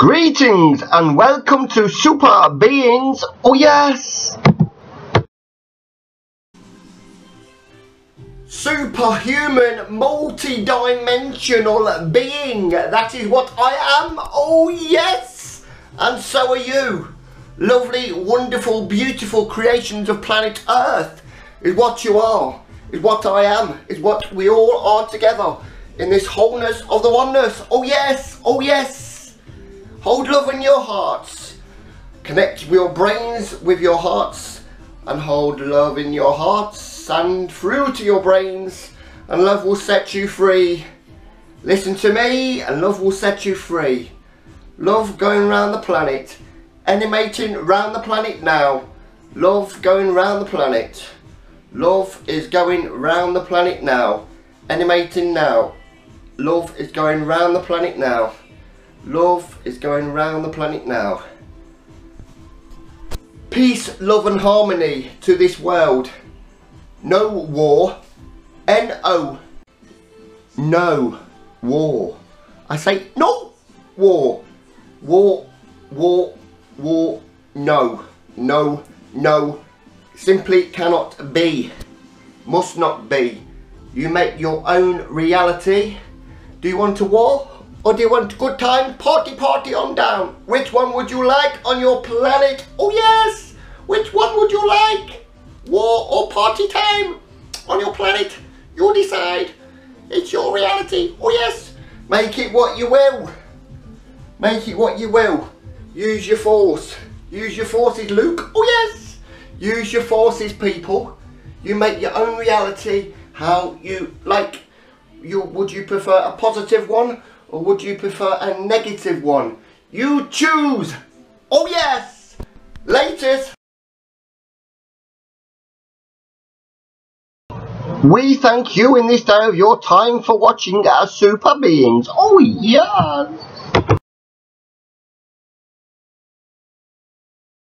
Greetings and welcome to Super Beings. Oh yes! Superhuman, multi-dimensional being. That is what I am. Oh yes! And so are you. Lovely, wonderful, beautiful creations of planet Earth is what you are, is what I am, is what we all are together in this wholeness of the oneness. Oh yes, oh yes. Hold love in your hearts. Connect your brains with your hearts and hold love in your hearts and through to your brains and love will set you free. Listen to me and love will set you free. Love going round the planet. Animating round the planet now. Love going round the planet. Love is going round the planet now. Animating now. Love is going round the planet now. Love is going round the planet now. Peace, love and harmony to this world. No war. N-O. No war. I say no war. War, war, war, no. No, no. Simply cannot be. Must not be. You make your own reality. Do you want a war? Or do you want a good time? Party, party on down. Which one would you like on your planet? Oh yes! Which one would you like? War or party time? On your planet? You decide. It's your reality. Oh yes! Make it what you will. Make it what you will. Use your force. Use your forces, Luke. Oh yes! Use your forces, people. You make your own reality how you like. You Would you prefer a positive one or would you prefer a negative one? You choose! Oh yes! Latest! We thank you in this day of your time for watching our super beings. Oh yes!